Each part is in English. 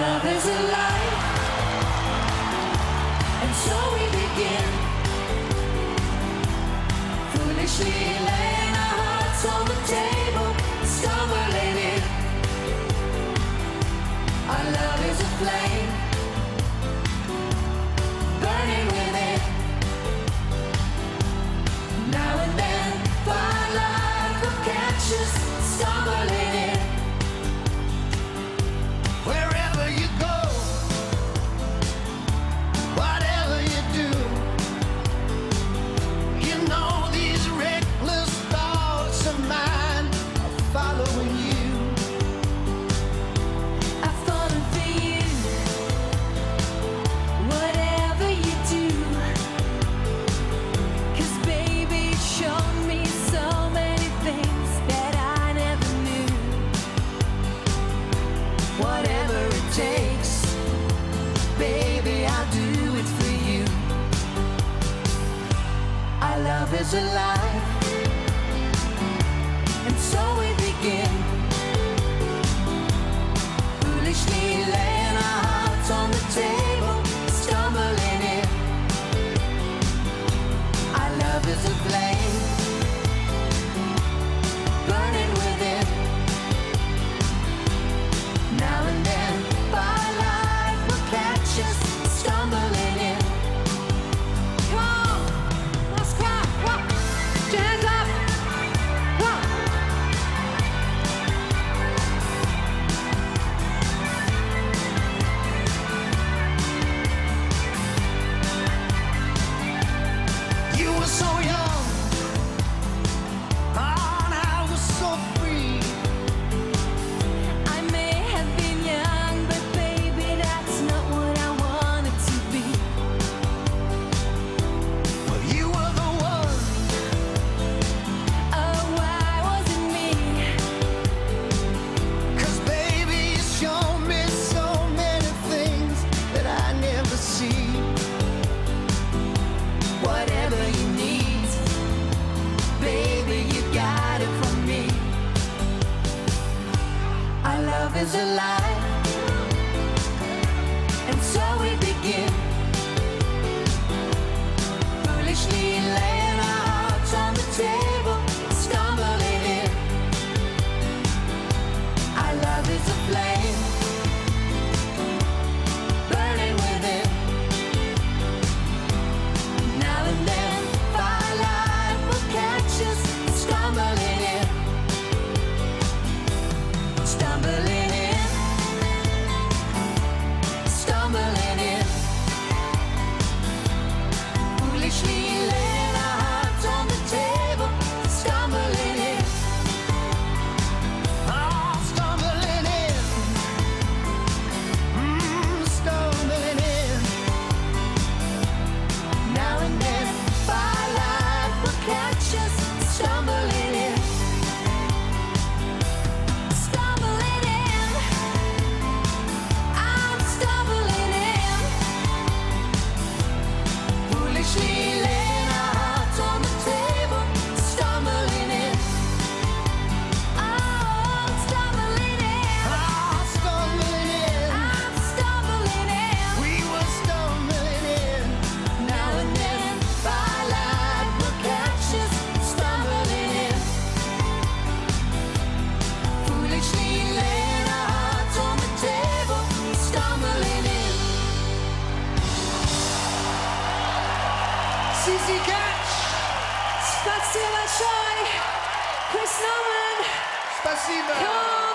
love is alive. And so we begin. Foolishly laying our hearts on the table. Our love is a flame. life. is alive. Спасибо большое! Спасибо!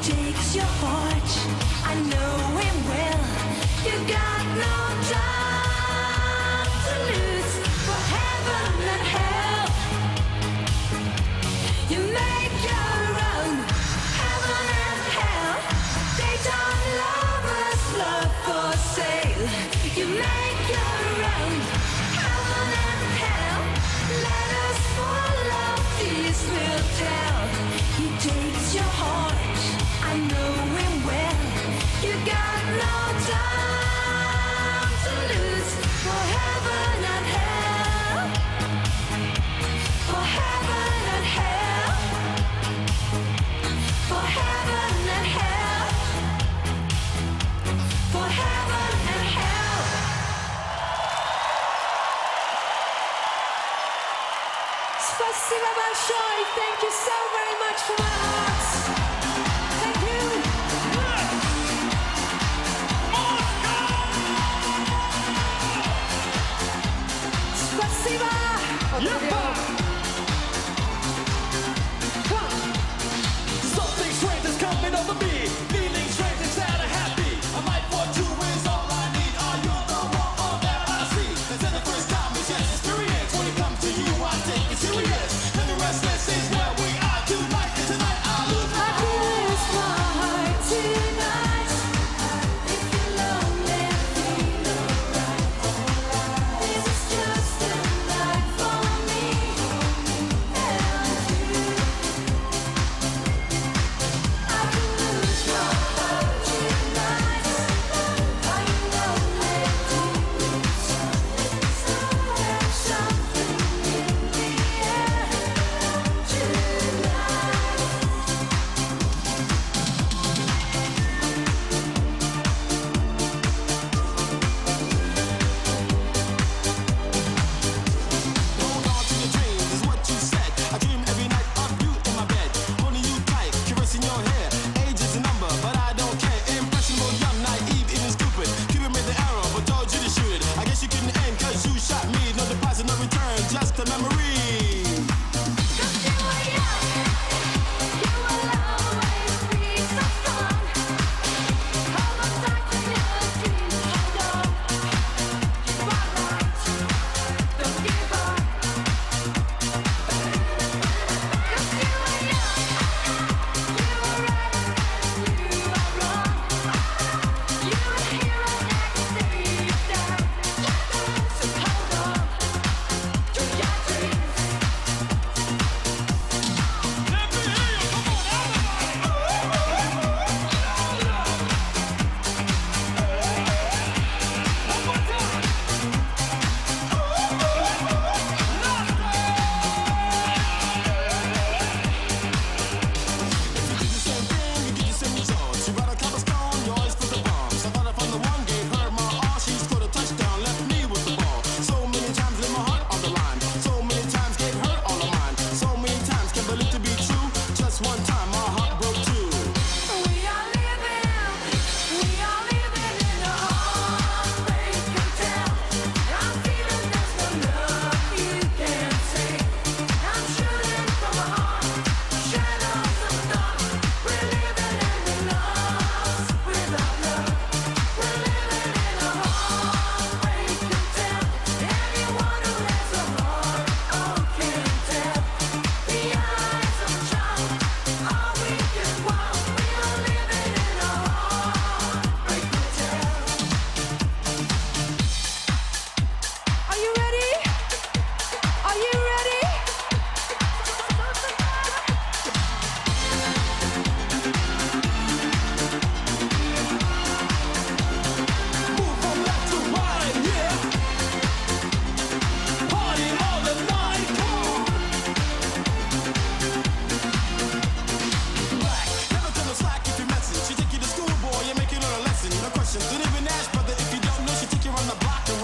Takes your heart. I know him well. You got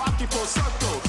octopus circle.